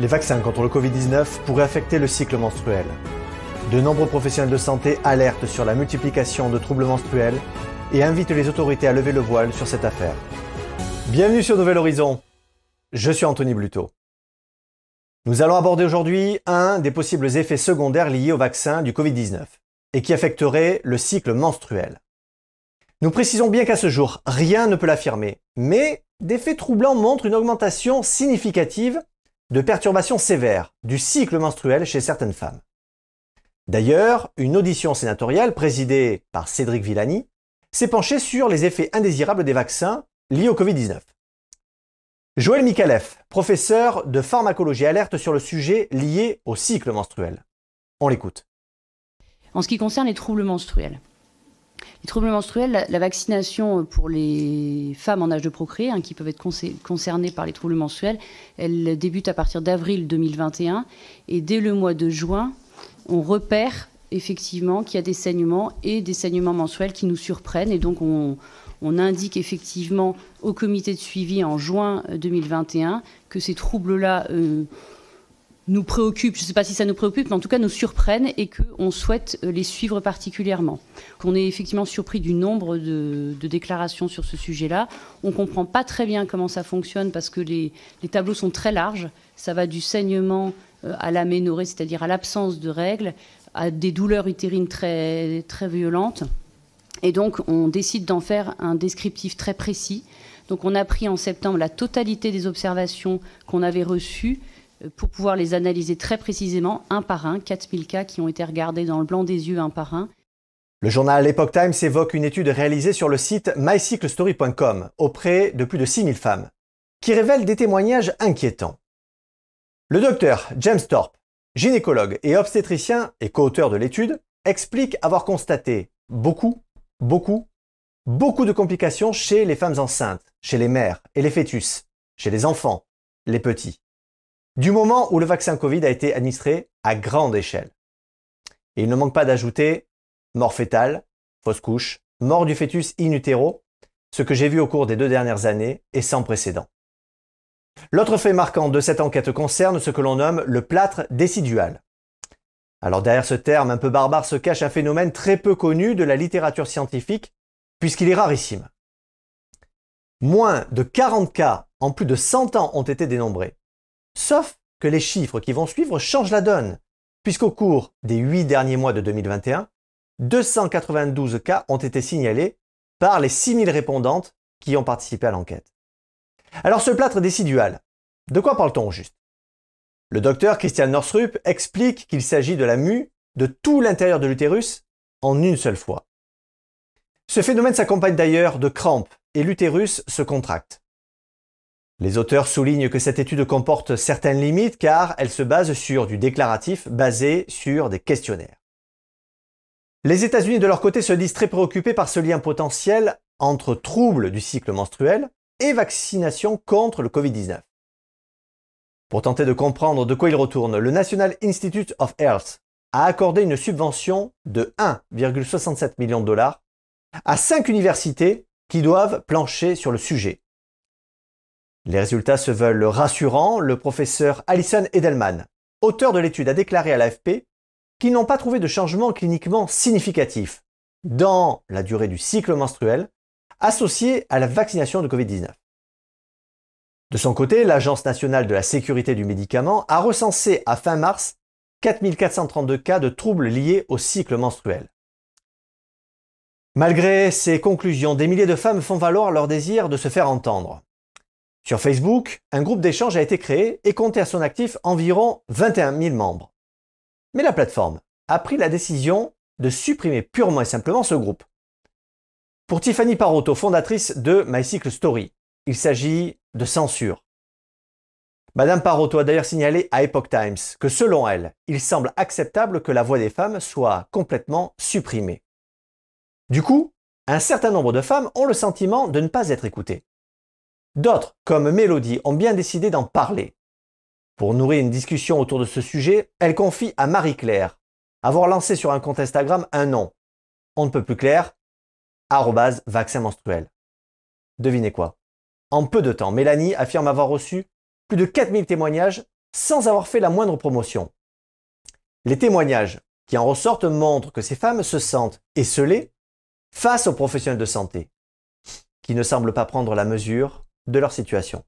Les vaccins contre le Covid-19 pourraient affecter le cycle menstruel. De nombreux professionnels de santé alertent sur la multiplication de troubles menstruels et invitent les autorités à lever le voile sur cette affaire. Bienvenue sur Nouvel Horizon. Je suis Anthony Bluto. Nous allons aborder aujourd'hui un des possibles effets secondaires liés au vaccin du Covid-19 et qui affecterait le cycle menstruel. Nous précisons bien qu'à ce jour, rien ne peut l'affirmer, mais des faits troublants montrent une augmentation significative de perturbations sévères du cycle menstruel chez certaines femmes. D'ailleurs, une audition sénatoriale présidée par Cédric Villani s'est penchée sur les effets indésirables des vaccins liés au Covid-19. Joël Mikalev, professeur de pharmacologie, alerte sur le sujet lié au cycle menstruel. On l'écoute. En ce qui concerne les troubles menstruels, les troubles menstruels, la, vaccination pour les femmes en âge de procréer, hein, qui peuvent être concernées par les troubles menstruels, elle débute à partir d'avril 2021. Et dès le mois de juin, on repère effectivement qu'il y a des saignements et des saignements menstruels qui nous surprennent. Et donc, on, indique effectivement au comité de suivi en juin 2021 que ces troubles-là euh, nous préoccupent, je ne sais pas si ça nous préoccupe, mais en tout cas nous surprennent et qu'on souhaite euh, les suivre particulièrement. Qu'on est effectivement surpris du nombre de, déclarations sur ce sujet-là. On ne comprend pas très bien comment ça fonctionne parce que les, tableaux sont très larges. Ça va du saignement euh, à l'aménorrhée, c'est-à-dire à, l'absence de règles, à des douleurs utérines très, très violentes. Et donc on décide d'en faire un descriptif très précis. Donc on a pris en septembre la totalité des observations qu'on avait reçues pour pouvoir les analyser très précisément, un par un, 4000 cas qui ont été regardés dans le blanc des yeux un par un. Le journal Epoch Times évoque une étude réalisée sur le site mycyclestory.com auprès de plus de 6000 femmes, qui révèle des témoignages inquiétants. Le docteur James Thorpe, gynécologue et obstétricien et co-auteur de l'étude, explique avoir constaté beaucoup, beaucoup, beaucoup de complications chez les femmes enceintes, chez les mères et les fœtus, chez les enfants, les petits du moment où le vaccin Covid a été administré à grande échelle. Et il ne manque pas d'ajouter mort fétale, fausse couche, mort du fœtus in utero, ce que j'ai vu au cours des deux dernières années est sans précédent. L'autre fait marquant de cette enquête concerne ce que l'on nomme le plâtre décidual. Alors derrière ce terme un peu barbare se cache un phénomène très peu connu de la littérature scientifique, puisqu'il est rarissime. Moins de 40 cas en plus de 100 ans ont été dénombrés, Sauf que les chiffres qui vont suivre changent la donne, puisqu'au cours des 8 derniers mois de 2021, 292 cas ont été signalés par les 6000 répondantes qui ont participé à l'enquête. Alors ce plâtre décidual, de quoi parle-t-on juste? Le docteur Christian Northrup explique qu'il s'agit de la mue de tout l'intérieur de l'utérus en une seule fois. Ce phénomène s'accompagne d'ailleurs de crampes et l'utérus se contracte. Les auteurs soulignent que cette étude comporte certaines limites car elle se base sur du déclaratif basé sur des questionnaires. Les États-Unis de leur côté se disent très préoccupés par ce lien potentiel entre troubles du cycle menstruel et vaccination contre le Covid-19. Pour tenter de comprendre de quoi il retourne, le National Institute of Health a accordé une subvention de 1,67 million de dollars à cinq universités qui doivent plancher sur le sujet. Les résultats se veulent rassurants. Le professeur Alison Edelman, auteur de l'étude, a déclaré à l'AFP qu'ils n'ont pas trouvé de changement cliniquement significatif dans la durée du cycle menstruel associé à la vaccination de Covid-19. De son côté, l'Agence nationale de la sécurité du médicament a recensé à fin mars 4432 cas de troubles liés au cycle menstruel. Malgré ces conclusions, des milliers de femmes font valoir leur désir de se faire entendre. Sur Facebook, un groupe d'échange a été créé et comptait à son actif environ 21 000 membres. Mais la plateforme a pris la décision de supprimer purement et simplement ce groupe. Pour Tiffany Parotto, fondatrice de MyCycle Story, il s'agit de censure. Madame Parotto a d'ailleurs signalé à Epoch Times que selon elle, il semble acceptable que la voix des femmes soit complètement supprimée. Du coup, un certain nombre de femmes ont le sentiment de ne pas être écoutées. D'autres, comme Mélodie, ont bien décidé d'en parler. Pour nourrir une discussion autour de ce sujet, elle confie à Marie-Claire avoir lancé sur un compte Instagram un nom. On ne peut plus clair, vaccin menstruel. Devinez quoi? En peu de temps, Mélanie affirme avoir reçu plus de 4000 témoignages sans avoir fait la moindre promotion. Les témoignages qui en ressortent montrent que ces femmes se sentent esselées face aux professionnels de santé, qui ne semblent pas prendre la mesure de leur situation.